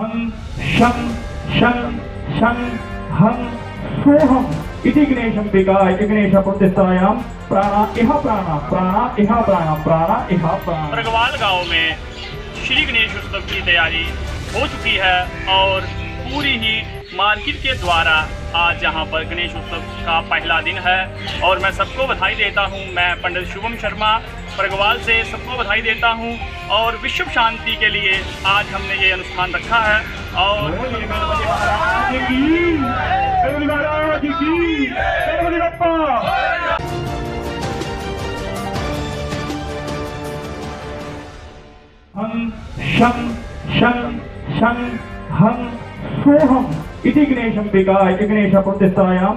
हं शं शं शं, हं सोहम इति गणेशं विकाय गणेश प्रतिष्ठायां प्राणा इह प्राणा प्राणा इह प्राणा प्राणा इह प्राणा। प्रगवाल गाँव में श्री गणेश उत्सव की तैयारी हो चुकी है और पूरी ही मार्केट के द्वारा आज यहाँ पर गणेश उत्सव का पहला दिन है। और मैं सबको बधाई देता हूँ। मैं पंडित शुभम शर्मा प्रगवाल से सबको बधाई देता हूँ और विश्व शांति के लिए आज हमने ये अनुष्ठान रखा है और हम शं शं शं हं सोहम। इति गणेशं विकाय गणेश प्रतिष्ठायां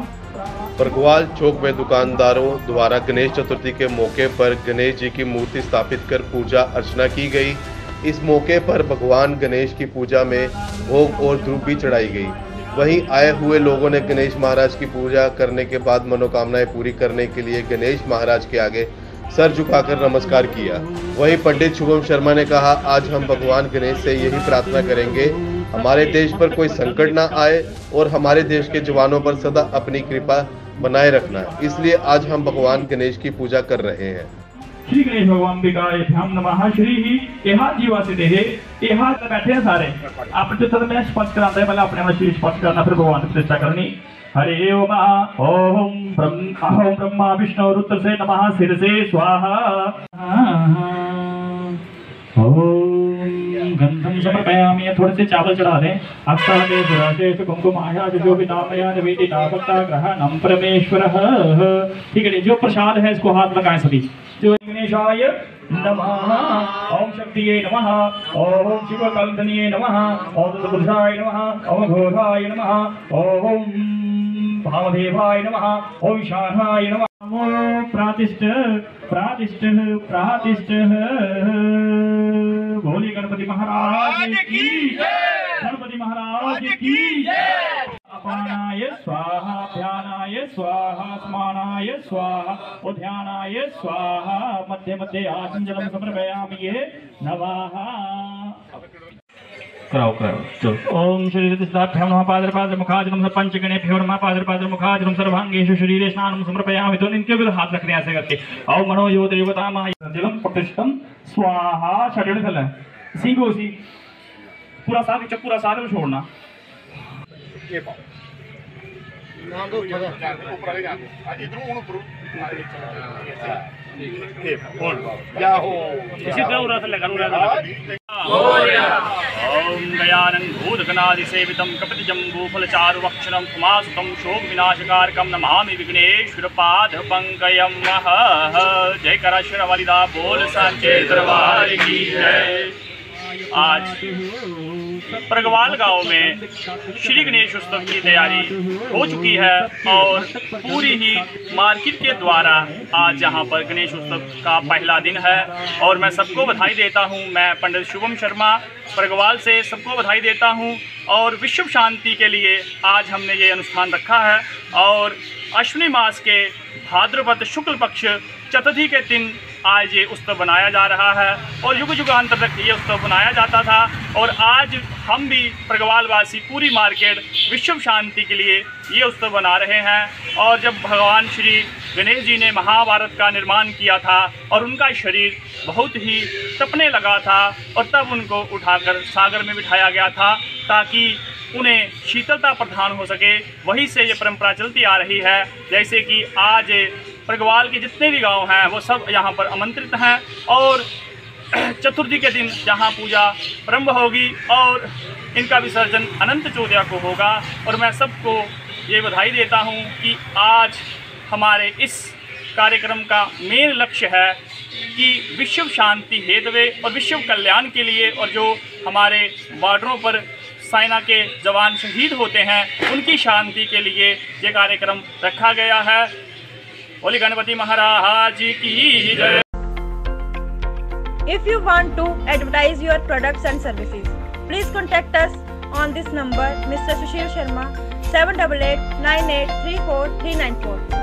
बरगवाल चौक में दुकानदारों द्वारा गणेश चतुर्थी के मौके पर गणेश जी की मूर्ति स्थापित कर पूजा अर्चना की गई। इस मौके पर भगवान गणेश की पूजा में भोग और धूप भी चढ़ाई गई। वहीं आए हुए लोगों ने गणेश महाराज की पूजा करने के बाद मनोकामनाएँ पूरी करने के लिए गणेश महाराज के आगे सर झुकाकर नमस्कार किया। वहीं पंडित शुभम शर्मा ने कहा, आज हम भगवान गणेश से यही प्रार्थना करेंगे, हमारे देश पर कोई संकट ना आए और हमारे देश के जवानों पर सदा अपनी कृपा बनाए रखना। है इसलिए आज हम भगवान गणेश की पूजा कर रहे हैं। श्री गणेश भगवान विकाय ध्यान नमः। श्री ही यहा जीवासी देहे। यहा तो बैठे हैं सारे। जो सद में स्पर्श कराते हैं, पहले अपने में श्री स्पर्श करना, फिर भगवान की प्रतिष्ठा करनी। हरे ओम ओम ब्रह्म ब्रह्मा, विष्णु, रुद्र से नमः, सिर से स्वाहा। गंधम समर्पयामि। थोड़े से चावल चढ़ा दें। अक्षादे सुराशेष कुमकुम आयास जो भी नामया निवेदी नाभक्ता ग्रहणम परमेश्वर। ठीक है जो प्रसाद है, इसको हाथ लगाएँ सभी। जो गणेशाय नमः। ओम शक्तिये नमः। ओम शिवकल्पनिये नमः। ओम पुरुषाय नमः। ओम घोराय नमः। ओम भावदेवाय नमः। ओम शानाय नमः। नमो प्रातिष्ठ प्रातिष्ठ प्रातिष्ठ। बोली गणपति महाराज की गणपति महाराज की अपानाय स्वाहा ध्यानाय स्वाहा स्मानाय स्वाहा उध्यानाय स्वाहा। मध्ये मध्ये आसंजलम समर्पयामि ये नवाहा कराओ कराओ। चलो। ओम श्री सिद्धाभ्याम नमः पादर पादर मुखाजनम पंचगणेभ्यो नमः। पादर पादर मुखाजनम सर्वांगेषु शरीरे स्नानम समर्पयामि। तो इनके भी हाथ रखने ऐसे करके आओ मनो यो देवता जलम प्रतिष्ठम स्वाहा छठे थल सी को सी। पूरा साथ नीचे पूरा साथ में छोड़ना। इसी तरह उरा से लगा उरा से ओम गयानन भूतगणादि सेवितम कपित जम्बू फल वक्षणम उमासुतम शोभ विनाशकारकम नमामि विघ्नेश्वर पाद पंकयम जय कराश्वर वालिदा बोल सांचे दरबार की जय आज प्रगवाल गाँव में श्री गणेश उत्सव की तैयारी हो चुकी है और पूरी ही मार्केट के द्वारा आज यहाँ पर गणेश उत्सव का पहला दिन है। और मैं सबको बधाई देता हूँ। मैं पंडित शुभम शर्मा प्रगवाल से सबको बधाई देता हूँ और विश्व शांति के लिए आज हमने ये अनुष्ठान रखा है। और अश्विनी मास के भाद्रपद शुक्ल पक्ष चतुर्थी के दिन आज ये उत्सव बनाया जा रहा है और युग युगांतर तक ये उत्सव बनाया जाता था और आज हम भी प्रगवालवासी पूरी मार्केट विश्व शांति के लिए ये उत्सव बना रहे हैं। और जब भगवान श्री गणेश जी ने महाभारत का निर्माण किया था और उनका शरीर बहुत ही तपने लगा था और तब उनको उठाकर सागर में बिठाया गया था ताकि उन्हें शीतलता प्रधान हो सके, वहीं से ये परंपरा चलती आ रही है। जैसे कि आज प्रगवाल के जितने भी गाँव हैं, वो सब यहाँ पर आमंत्रित हैं और चतुर्थी के दिन जहाँ पूजा प्रारंभ होगी और इनका विसर्जन अनंत चौदह को होगा और मैं सबको ये बधाई देता हूँ कि आज हमारे इस कार्यक्रम का मेन लक्ष्य है कि विश्व शांति हेतवे और विश्व कल्याण के लिए और जो हमारे बॉर्डरों पर सेना के जवान शहीद होते हैं, उनकी शांति के लिए ये कार्यक्रम रखा गया है। बोली, गणपति महाराज की जय। If you want to advertise your product and services please contact us on this number mister Sushil Sharma seven double eight nine eight three four three nine four